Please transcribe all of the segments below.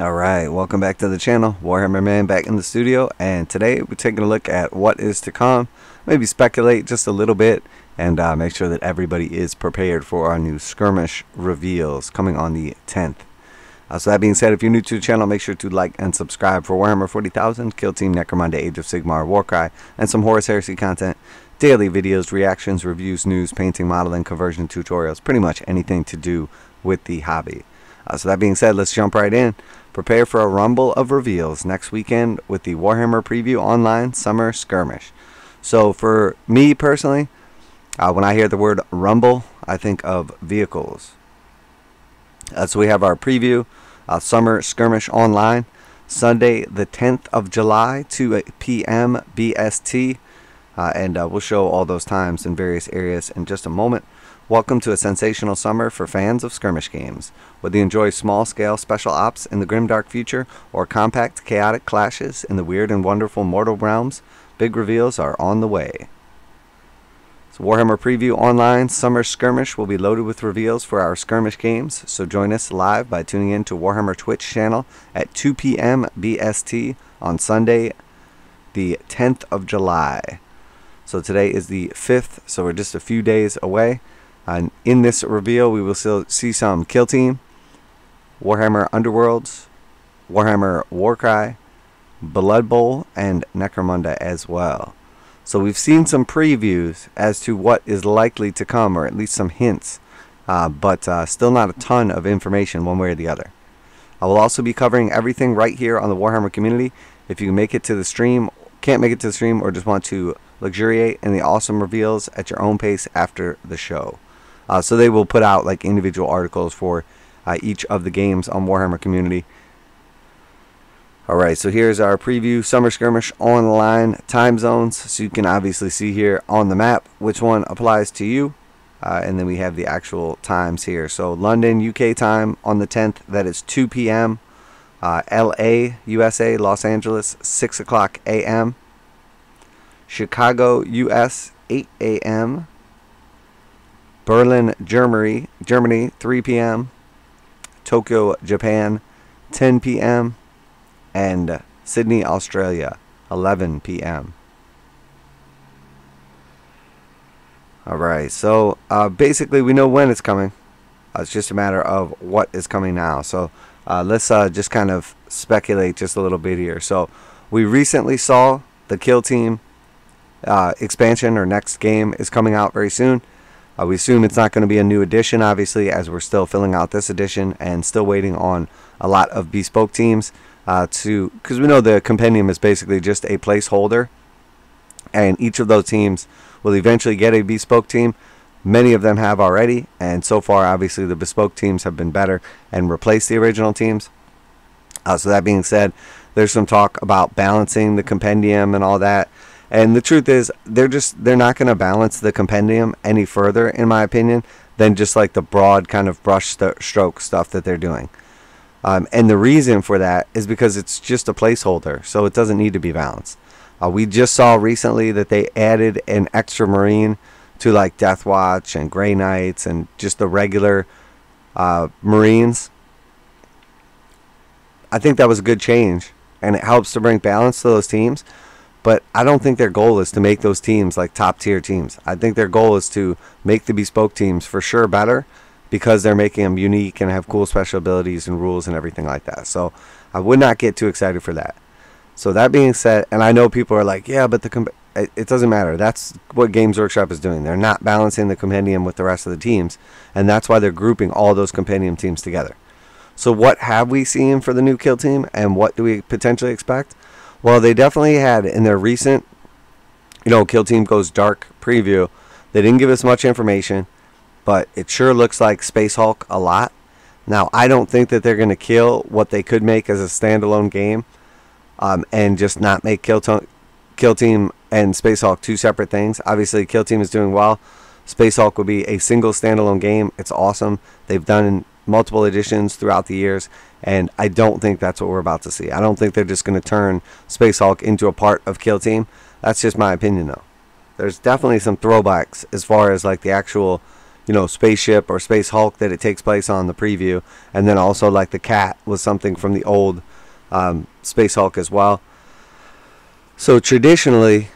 Alright, welcome back to the channel. Warhammer Man back in the studio, and today we're taking a look at what is to come. Maybe speculate just a little bit, and uh, make sure that everybody is prepared for our new skirmish reveals coming on the 10th. Uh, so that being said, if you're new to the channel, make sure to like and subscribe for Warhammer 40,000, Kill Team, Necromunda, Age of Sigmar, Warcry, and some Horus Heresy content. Daily videos, reactions, reviews, news, painting, modeling, conversion tutorials, pretty much anything to do with the hobby. Uh, so that being said, let's jump right in. Prepare for a rumble of reveals next weekend with the Warhammer Preview Online Summer Skirmish. So for me personally, uh, when I hear the word rumble, I think of vehicles. Uh, so we have our preview, uh, Summer Skirmish Online, Sunday the 10th of July, 2 p.m. BST. Uh, and uh, we'll show all those times in various areas in just a moment. Welcome to a sensational summer for fans of skirmish games. Whether you enjoy small-scale special ops in the grimdark future or compact, chaotic clashes in the weird and wonderful mortal realms, big reveals are on the way. So Warhammer Preview Online Summer Skirmish will be loaded with reveals for our skirmish games, so join us live by tuning in to Warhammer Twitch channel at 2 p.m. BST on Sunday, the 10th of July. So today is the 5th, so we're just a few days away. And in this reveal, we will still see some Kill Team, Warhammer Underworlds, Warhammer Warcry, Blood Bowl, and Necromunda as well. So we've seen some previews as to what is likely to come, or at least some hints, uh, but uh, still not a ton of information one way or the other. I will also be covering everything right here on the Warhammer community. If you make it to the stream, can't make it to the stream, or just want to luxuriate in the awesome reveals at your own pace after the show. Uh, so they will put out like individual articles for uh, each of the games on Warhammer Community. Alright, so here's our preview Summer Skirmish online time zones. So you can obviously see here on the map which one applies to you. Uh, and then we have the actual times here. So London, UK time on the 10th, that is 2 p.m. Uh, LA, USA, Los Angeles, 6 o'clock a.m. Chicago, US, 8 a.m. Berlin, Germany, Germany, 3 p.m. Tokyo, Japan, 10 p.m. and Sydney, Australia, 11 p.m. All right, so uh, basically we know when it's coming. Uh, it's just a matter of what is coming now. So uh, let's uh, just kind of speculate just a little bit here. So we recently saw the Kill Team uh, expansion or next game is coming out very soon. Uh, we assume it's not going to be a new edition, obviously, as we're still filling out this edition and still waiting on a lot of bespoke teams uh, to, because we know the compendium is basically just a placeholder, and each of those teams will eventually get a bespoke team. Many of them have already, and so far, obviously, the bespoke teams have been better and replaced the original teams. Uh, so that being said, there's some talk about balancing the compendium and all that. And the truth is, they're just they're not going to balance the compendium any further, in my opinion, than just like the broad kind of brush st stroke stuff that they're doing. Um, and the reason for that is because it's just a placeholder, so it doesn't need to be balanced. Uh, we just saw recently that they added an extra marine to like Deathwatch and Grey Knights and just the regular uh, Marines. I think that was a good change, and it helps to bring balance to those teams. But I don't think their goal is to make those teams like top tier teams. I think their goal is to make the bespoke teams for sure better because they're making them unique and have cool special abilities and rules and everything like that. So I would not get too excited for that. So that being said, and I know people are like, yeah, but the it, it doesn't matter. That's what Games Workshop is doing. They're not balancing the compendium with the rest of the teams, and that's why they're grouping all those compendium teams together. So what have we seen for the new kill team, and what do we potentially expect? Well, they definitely had in their recent, you know, Kill Team Goes Dark preview. They didn't give us much information, but it sure looks like Space Hulk a lot. Now, I don't think that they're going to kill what they could make as a standalone game um, and just not make Kill, Kill Team and Space Hulk two separate things. Obviously, Kill Team is doing well. Space Hulk will be a single standalone game. It's awesome. They've done multiple editions throughout the years, and I don't think that's what we're about to see. I don't think they're just going to turn Space Hulk into a part of Kill Team. That's just my opinion, though. There's definitely some throwbacks as far as like the actual you know, spaceship or Space Hulk that it takes place on the preview, and then also like the cat was something from the old um, Space Hulk as well. So traditionally,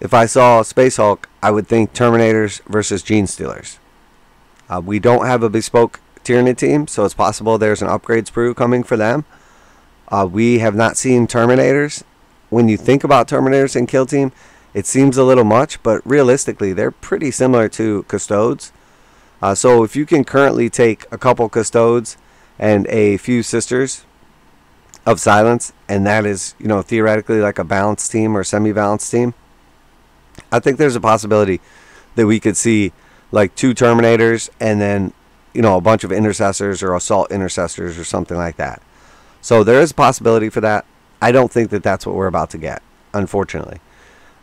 if I saw Space Hulk, I would think Terminators versus Genestealers. Uh, we don't have a bespoke Tyranid team, so it's possible there's an upgrade sprue coming for them. Uh, we have not seen Terminators. When you think about Terminators and Kill Team, it seems a little much, but realistically, they're pretty similar to Custodes. Uh, so if you can currently take a couple Custodes and a few Sisters of Silence, and that is, you know, theoretically like a balanced team or semi-balanced team, I think there's a possibility that we could see like two Terminators and then, you know, a bunch of Intercessors or Assault Intercessors or something like that. So there is a possibility for that. I don't think that that's what we're about to get, unfortunately.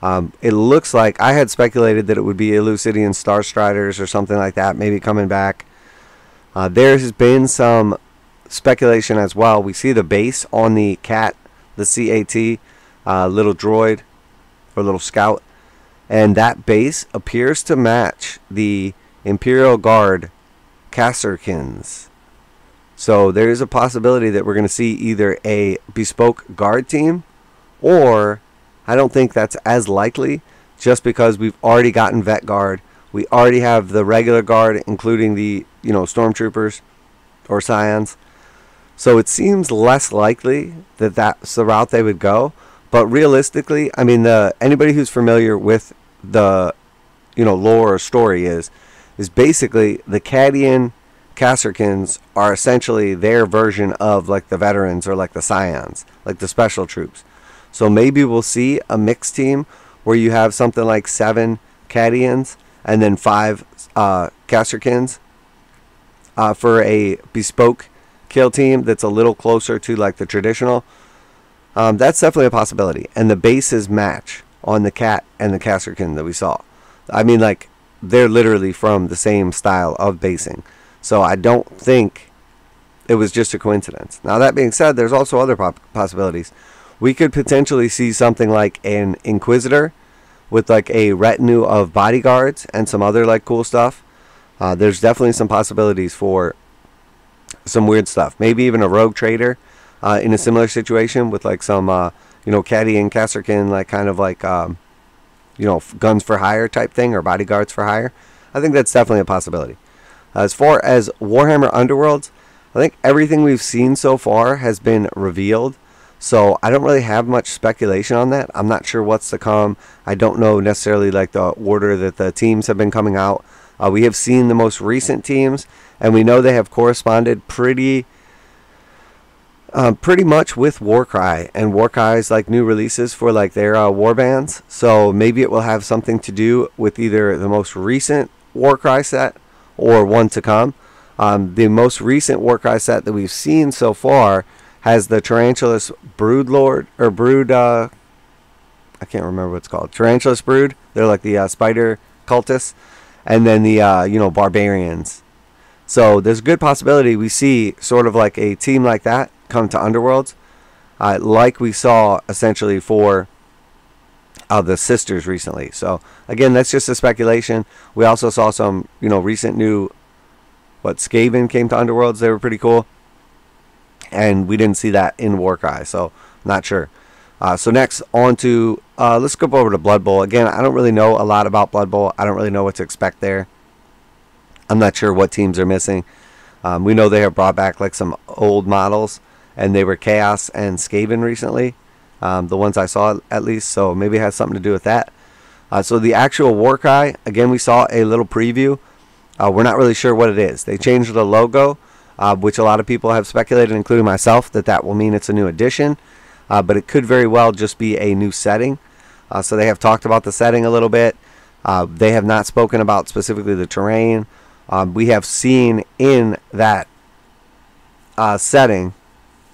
Um, it looks like I had speculated that it would be Elucidian Star Striders or something like that, maybe coming back. Uh, there has been some speculation as well. We see the base on the cat, the CAT, uh, little droid or little scout, and that base appears to match the Imperial Guard Kasrkins. So there is a possibility that we're going to see either a bespoke guard team or I don't think that's as likely just because we've already gotten vet guard. We already have the regular guard, including the, you know, stormtroopers or scions. So it seems less likely that that's the route they would go. But realistically, I mean, the anybody who's familiar with the, you know, lore or story is, is basically the Cadian Kasrkins are essentially their version of like the veterans or like the scions, like the special troops. So maybe we'll see a mixed team where you have something like seven Cadians and then five uh, Kasrkins uh, for a bespoke kill team that's a little closer to like the traditional. Um, that's definitely a possibility. And the bases match on the cat and the Kasrkin that we saw. I mean, like, they're literally from the same style of basing. So I don't think it was just a coincidence. Now, that being said, there's also other possibilities we could potentially see something like an Inquisitor with like a retinue of bodyguards and some other like cool stuff. Uh, there's definitely some possibilities for some weird stuff. Maybe even a rogue trader uh, in a similar situation with like some, uh, you know, Cadian Kasrkin, like kind of like, um, you know, guns for hire type thing or bodyguards for hire. I think that's definitely a possibility. As far as Warhammer Underworlds, I think everything we've seen so far has been revealed. So I don't really have much speculation on that. I'm not sure what's to come. I don't know necessarily like the order that the teams have been coming out. Uh, we have seen the most recent teams, and we know they have corresponded pretty, uh, pretty much with Warcry and Warcry's like new releases for like their uh, war bands. So maybe it will have something to do with either the most recent Warcry set or one to come. Um, the most recent Warcry set that we've seen so far has the Tarantulos Brood Lord or Brood. Uh, I can't remember what it's called. Tarantulos Brood. They're like the uh, spider cultists, and then the uh, you know barbarians. So there's a good possibility we see sort of like a team like that come to Underworlds, uh, like we saw essentially for uh, the sisters recently. So again, that's just a speculation. We also saw some you know recent new what Skaven came to Underworlds. They were pretty cool and we didn't see that in Warcry, so not sure. Uh, so next, on to uh, let's go over to Blood Bowl again. I don't really know a lot about Blood Bowl. I don't really know what to expect there. I'm not sure what teams are missing. Um, we know they have brought back like some old models, and they were Chaos and Skaven recently. Um, the ones I saw at least, so maybe it has something to do with that. Uh, so the actual Warcry, again, we saw a little preview. Uh, we're not really sure what it is. They changed the logo uh, which a lot of people have speculated, including myself, that that will mean it's a new edition. Uh, but it could very well just be a new setting. Uh, so they have talked about the setting a little bit. Uh, they have not spoken about specifically the terrain. Um, we have seen in that setting,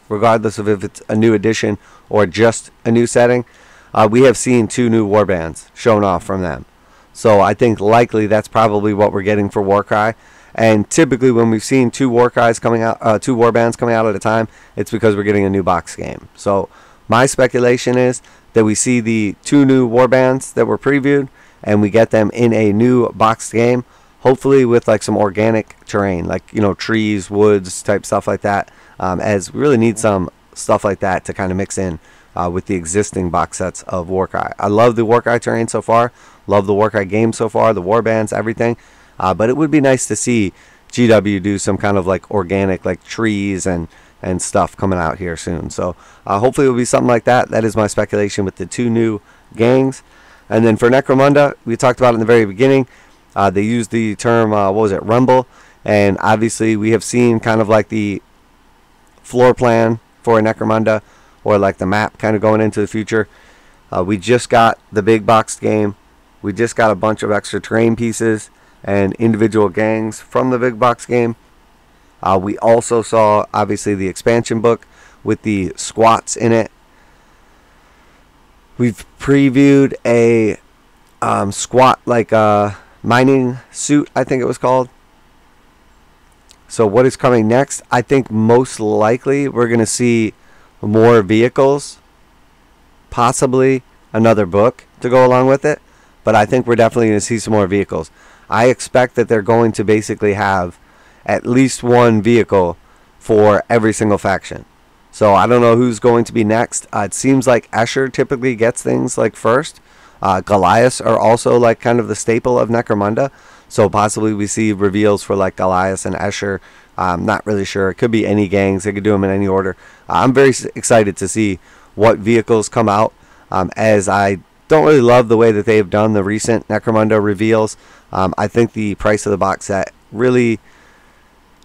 regardless of if it's a new edition or just a new setting, uh, we have seen two new warbands shown off from them. So I think likely that's probably what we're getting for Warcry. And typically, when we've seen two war guys coming out, uh, two war bands coming out at a time, it's because we're getting a new box game. So my speculation is that we see the two new war bands that were previewed, and we get them in a new box game, hopefully with like some organic terrain, like you know trees, woods, type stuff like that. Um, as we really need some stuff like that to kind of mix in uh, with the existing box sets of Warcry. I love the Warcry terrain so far. Love the Warcry game so far. The warbands, everything. Uh, but it would be nice to see GW do some kind of like organic, like trees and and stuff coming out here soon. So uh, hopefully it will be something like that. That is my speculation with the two new gangs. And then for Necromunda, we talked about in the very beginning. Uh, they used the term, uh, what was it, rumble. And obviously we have seen kind of like the floor plan for a Necromunda or like the map kind of going into the future. Uh, we just got the big box game. We just got a bunch of extra terrain pieces and individual gangs from the big box game. Uh, we also saw, obviously, the expansion book with the squats in it. We've previewed a um, squat, like a uh, mining suit, I think it was called. So, what is coming next? I think most likely we're going to see more vehicles, possibly another book to go along with it. But I think we're definitely going to see some more vehicles. I expect that they're going to basically have at least one vehicle for every single faction. So I don't know who's going to be next. Uh, it seems like Escher typically gets things like first. Uh, Goliaths are also like kind of the staple of Necromunda. So possibly we see reveals for like Goliath and Escher. I'm not really sure. It could be any gangs. They could do them in any order. I'm very excited to see what vehicles come out. Um, as I don't really love the way that they've done the recent Necromunda reveals. Um, I think the price of the box set really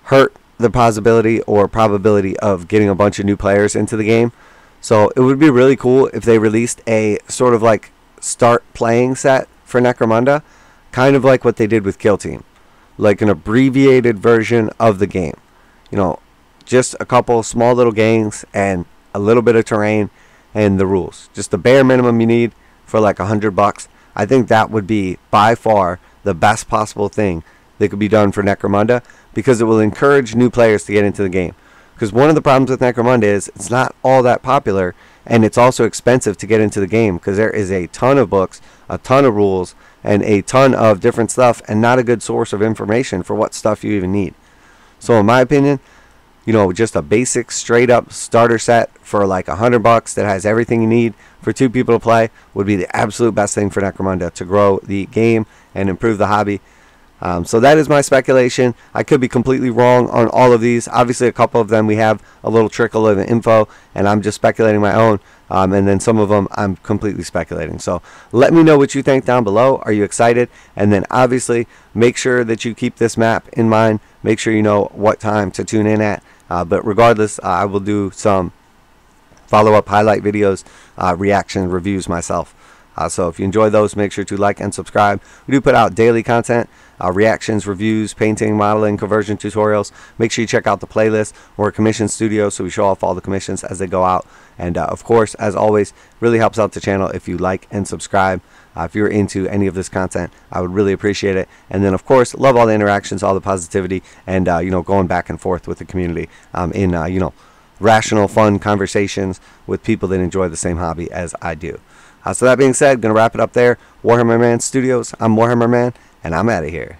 hurt the possibility or probability of getting a bunch of new players into the game. So it would be really cool if they released a sort of like start playing set for Necromunda, kind of like what they did with Kill Team, like an abbreviated version of the game. You know, just a couple small little gangs and a little bit of terrain and the rules. Just the bare minimum you need for like a hundred bucks. I think that would be by far the best possible thing that could be done for Necromunda because it will encourage new players to get into the game. Because one of the problems with Necromunda is it's not all that popular and it's also expensive to get into the game because there is a ton of books, a ton of rules, and a ton of different stuff and not a good source of information for what stuff you even need. So in my opinion, you know, just a basic straight up starter set for like a hundred bucks that has everything you need for two people to play would be the absolute best thing for Necromunda to grow the game and improve the hobby. Um, so that is my speculation. I could be completely wrong on all of these. Obviously, a couple of them we have a little trickle of info, and I'm just speculating my own. Um, and then some of them I'm completely speculating. So let me know what you think down below. Are you excited? And then obviously make sure that you keep this map in mind. Make sure you know what time to tune in at. Uh, but regardless, uh, I will do some follow-up highlight videos, uh, reaction reviews myself. Uh, so if you enjoy those, make sure to like and subscribe. We do put out daily content, uh, reactions, reviews, painting, modeling, conversion tutorials. Make sure you check out the playlist. We're a commission studio, so we show off all the commissions as they go out. And uh, of course, as always, really helps out the channel if you like and subscribe. Uh, if you're into any of this content, I would really appreciate it. And then, of course, love all the interactions, all the positivity, and uh, you know, going back and forth with the community um, in uh, you know, rational, fun conversations with people that enjoy the same hobby as I do. Uh, so that being said, gonna wrap it up there. Warhammer Man Studios. I'm Warhammer Man, and I'm out of here.